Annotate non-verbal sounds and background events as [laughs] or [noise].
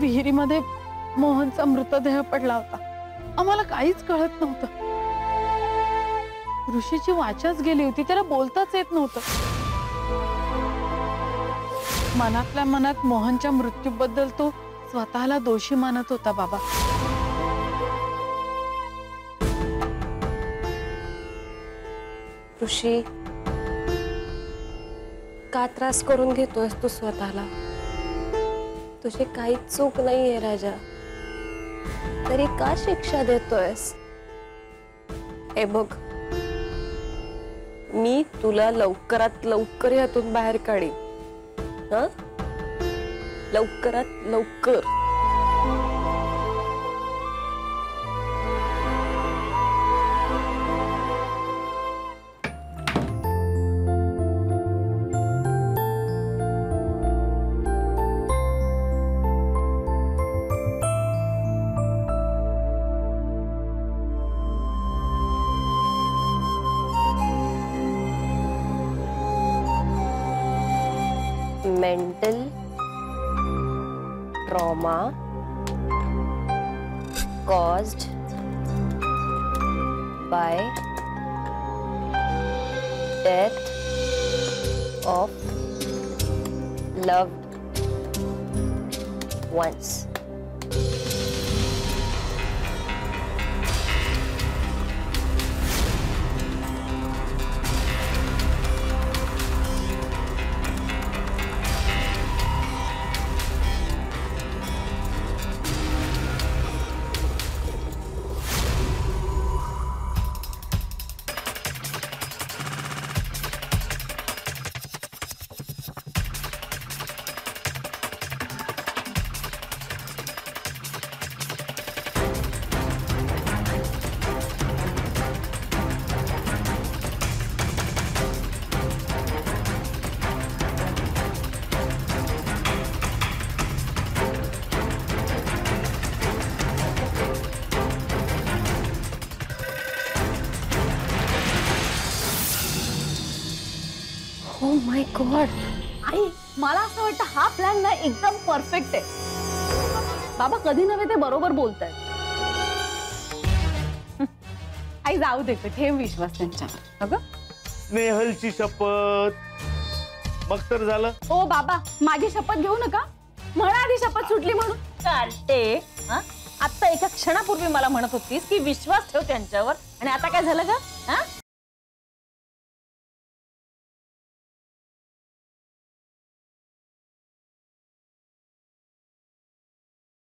विहिरीमध्ये मोहनचा मृतदेह पडला होता. आम्हाला काहीच कळत नव्हतं. ऋषीची वाचाच गेली होती, त्याला बोलताच येत नव्हतं. मनातल्या मनात मोहनच्या मृत्यूबद्दल तो स्वतःला दोषी मानत होता बाबा. ऋषी, का त्रास करून घेतोयस तू स्वतःला? तुझी काहीच चूक नाहीये राजा. तरी का शिक्षा देतोयस? हे बघ. मी तुला लवकरात लवकर यातून बाहेर काढीन. हं? लवकरात लवकर. Mental trauma caused by death of loved ones. Oh my god. आई मला असं वाटतं हा प्लॅन ना एकदम परफेक्ट आहे. बाबा कधी नव्हे ते बरोबर बोलतायत. [laughs] आई जाऊ दे ठेव विश्वास त्यांच्यावर अगं. स्नेहलची शपथ. मग तर झालं. ओ बाबा माझी शपथ घेऊ नका. म्हणा आधी शपथ सुटली म्हणून. कार्टे आता एका क्षणापूर्वी मला म्हणत होतीस की विश्वास ठेव त्यांच्यावर. आणि आता काय झालं का हा